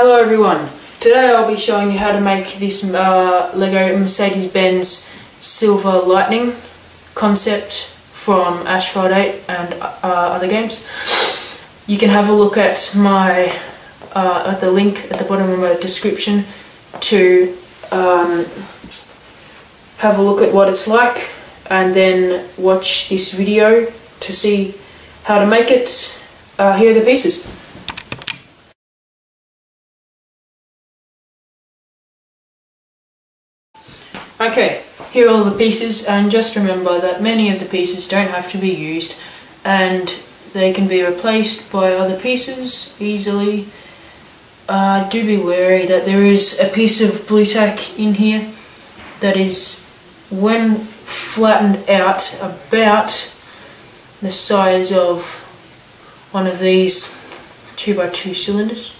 Hello everyone, today I'll be showing you how to make this uh, LEGO Mercedes-Benz Silver Lightning concept from Asphalt 8 and uh, other games. You can have a look at my uh, at the link at the bottom of my description to um, have a look at what it's like and then watch this video to see how to make it. Uh, here are the pieces. Here are all the pieces and just remember that many of the pieces don't have to be used and they can be replaced by other pieces easily. Uh, do be wary that there is a piece of blue tack in here that is when flattened out about the size of one of these 2x2 cylinders.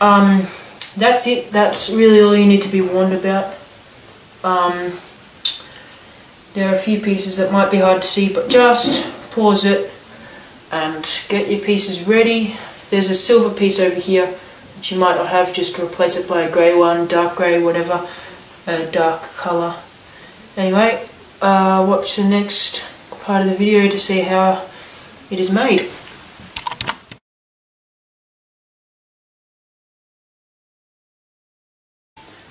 Um, that's it, that's really all you need to be warned about. Um, there are a few pieces that might be hard to see, but just pause it and get your pieces ready. There's a silver piece over here, which you might not have, just replace it by a grey one, dark grey, whatever, a dark colour. Anyway, uh, watch the next part of the video to see how it is made.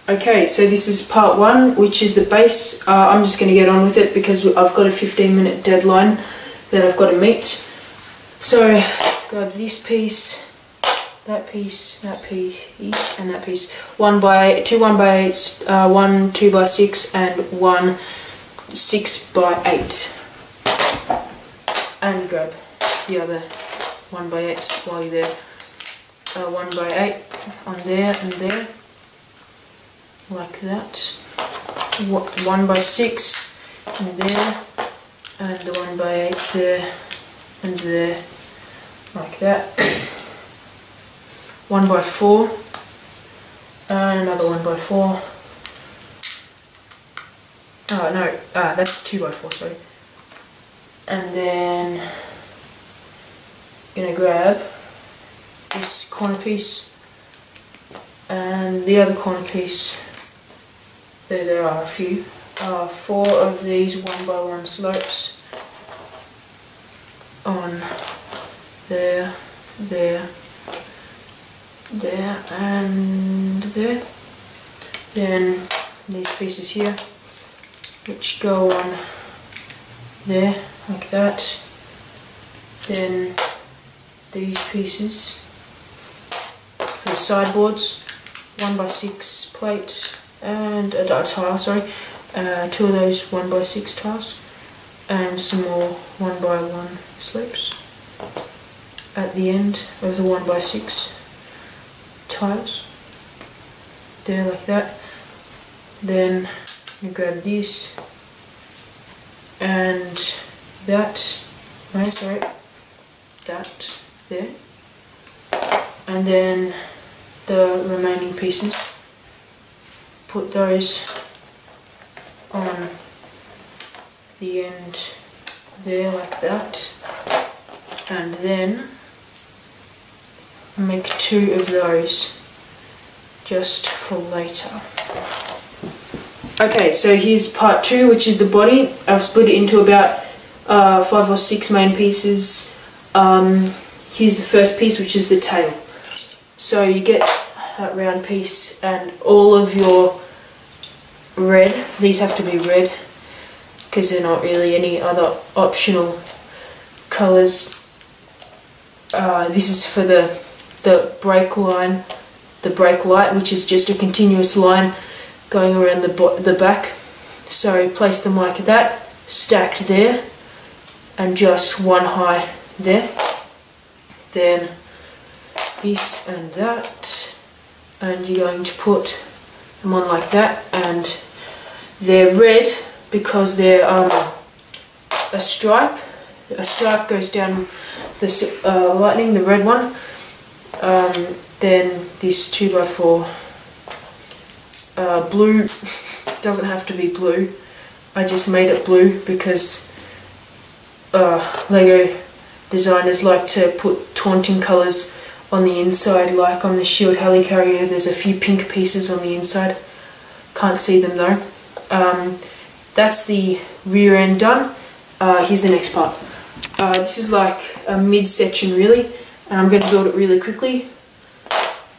Okay, so this is part one, which is the base. Uh, I'm just going to get on with it because I've got a 15 minute deadline that I've got to meet. So, grab this piece, that piece, that piece, and that piece. One by, two one by eights, uh, one two by six, and one six by eight. And grab the other one by eight while you're there. Uh, one by eight on there and there like that. One by six and there and the one by eight there and there like that. One by four and another one by four. Oh no ah that's two by four sorry. And then gonna grab this corner piece and the other corner piece there, there are a few. Uh, four of these one by one slopes on there, there, there and there. Then these pieces here which go on there like that. Then these pieces for the sideboards, one by six plates and a tile, sorry, uh, two of those 1 by 6 tiles and some more 1 by 1 slopes at the end of the 1 by 6 tiles there like that. Then you grab this and that no sorry that there. And then the remaining pieces put those on the end there like that and then make two of those just for later. Okay, so here's part two, which is the body. I've split it into about uh, five or six main pieces. Um, here's the first piece, which is the tail. So you get that round piece and all of your red. These have to be red because they're not really any other optional colours. Uh, this is for the the brake line, the brake light, which is just a continuous line going around the the back. So place them like that, stacked there, and just one high there. Then this and that, and you're going to put them on like that, and they're red because they're um, a stripe. A stripe goes down the uh, lightning, the red one. Um, then this 2x4 uh, blue doesn't have to be blue. I just made it blue because uh, Lego designers like to put taunting colours on the inside like on the Shield Helicarrier there's a few pink pieces on the inside can't see them though um, that's the rear end done. Uh, here's the next part. Uh, this is like a mid section really and I'm going to build it really quickly.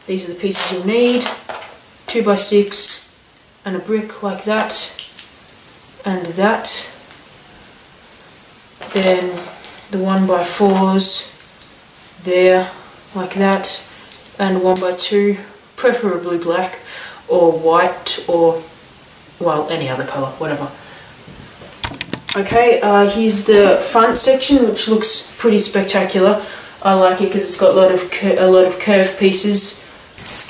These are the pieces you'll need. 2 by 6 and a brick like that and that. Then the 1 by 4s there like that and 1 by 2 preferably black or white or well any other colour whatever. Okay uh, here's the front section which looks pretty spectacular. I like it because it's got a lot of a lot of curved pieces.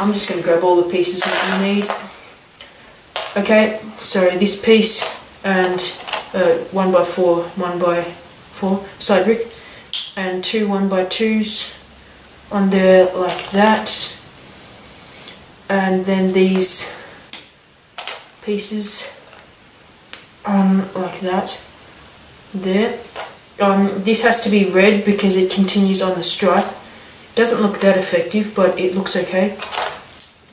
I'm just going to grab all the pieces that you need. Okay so this piece and uh, 1 by 4 1 by 4 side brick and two 1 by 2s on there like that. And then these pieces on like that. There. Um, this has to be red because it continues on the stripe. Doesn't look that effective but it looks okay.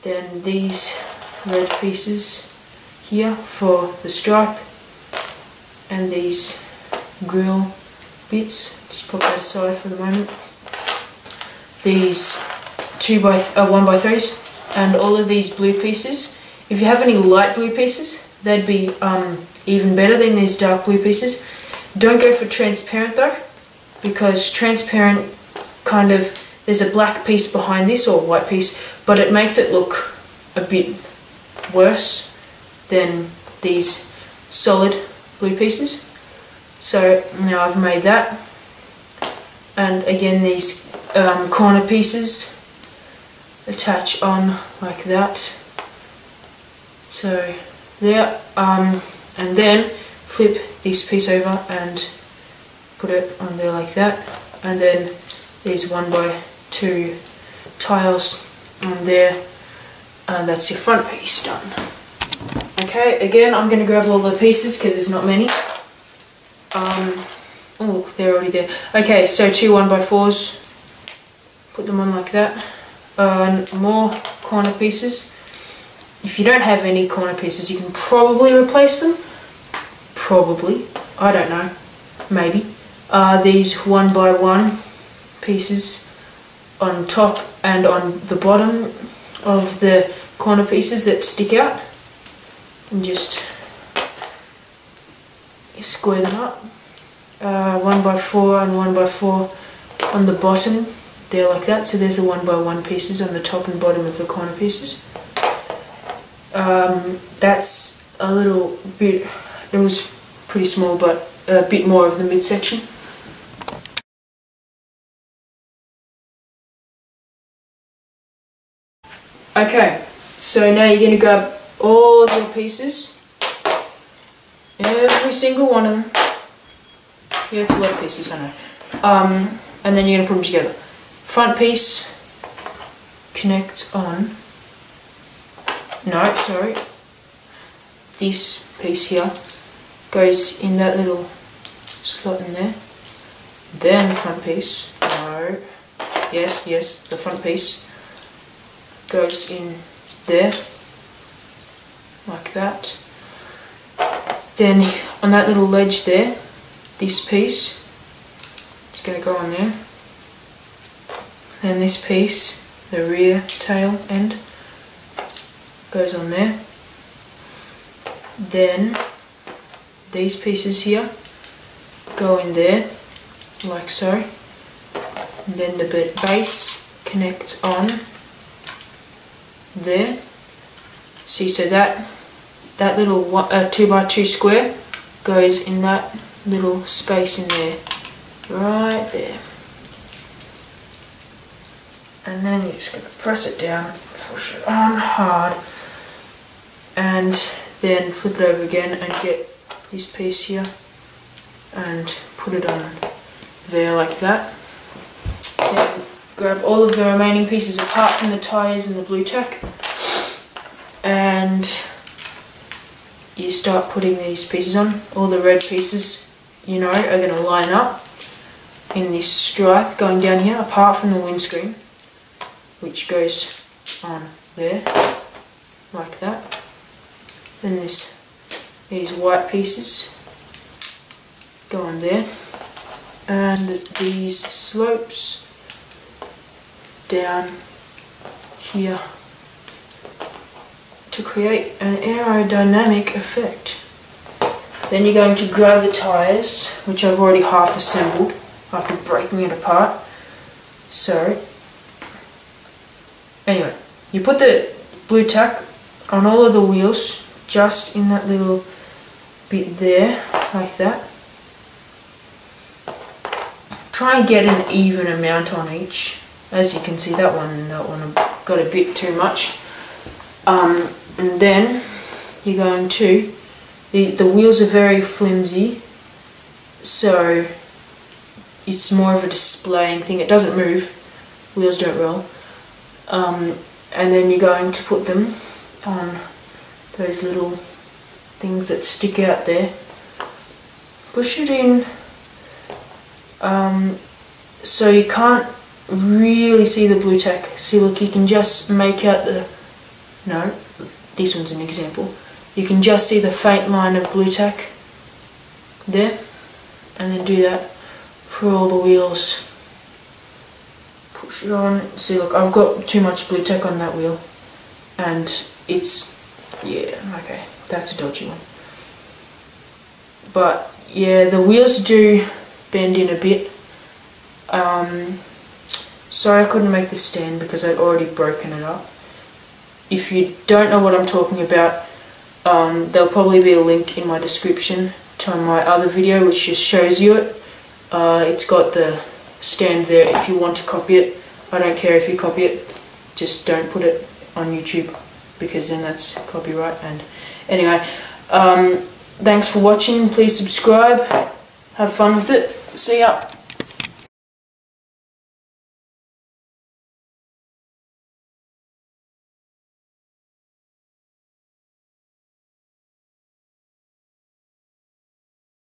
Then these red pieces here for the stripe and these grill bits. Just put that aside for the moment. These two by uh, one by threes and all of these blue pieces if you have any light blue pieces they'd be um, even better than these dark blue pieces. Don't go for transparent though because transparent kind of there's a black piece behind this or white piece but it makes it look a bit worse than these solid blue pieces. So now I've made that. And again these um, corner pieces attach on like that so there um, and then flip this piece over and put it on there like that. And then these one by two tiles on there and that's your front piece done. Okay again I'm gonna grab all the pieces because there's not many. Um, oh they're already there. Okay so two one by fours. Put them on like that. Uh, more corner pieces if you don't have any corner pieces you can probably replace them. Probably. I don't know. Maybe. Uh, these one by one pieces on top and on the bottom of the corner pieces that stick out. And just square them up. Uh, one by four and one by four on the bottom. There like that. So there's the one by one pieces on the top and bottom of the corner pieces um, that's a little bit it was pretty small but a bit more of the midsection. Okay so now you're going to grab all of your pieces. Every single one of them. Yeah it's a lot of pieces I know. Um, and then you're going to put them together. Front piece connect on no sorry. This piece here goes in that little slot in there. Then the front piece. No. Yes yes the front piece goes in there like that. Then on that little ledge there this piece is going to go on there. Then this piece, the rear tail end, goes on there. Then these pieces here go in there, like so. And then the base connects on there. See, so that that little uh, 2 by 2 square goes in that little space in there, right there and then you're just going to press it down, push it on hard, and then flip it over again and get this piece here and put it on there like that. Then grab all of the remaining pieces apart from the tyres and the blue tack and you start putting these pieces on. All the red pieces, you know, are going to line up in this stripe going down here apart from the windscreen which goes on there like that then this these white pieces go on there and these slopes down here to create an aerodynamic effect. Then you're going to grab the tyres, which I've already half assembled after breaking it apart. So, anyway, you put the blue tack on all of the wheels, just in that little bit there, like that. Try and get an even amount on each. As you can see, that one and that one got a bit too much. Um, and then you're going to, the, the wheels are very flimsy, so it's more of a displaying thing. It doesn't move, wheels don't roll. Um, and then you're going to put them on those little things that stick out there. Push it in um, so you can't really see the blue tack. See look you can just make out the, no, this one's an example. You can just see the faint line of blue tack there and then do that for all the wheels. Push it on. See look I've got too much blue tack on that wheel and it's yeah. Okay. That's a dodgy one. But yeah the wheels do bend in a bit. Um, sorry I couldn't make the stand because I'd already broken it up. If you don't know what I'm talking about um, there'll probably be a link in my description to my other video which just shows you it. Uh, it's got the stand there if you want to copy it. I don't care if you copy it. Just don't put it on YouTube because then that's copyright and anyway um, thanks for watching please subscribe have fun with it see ya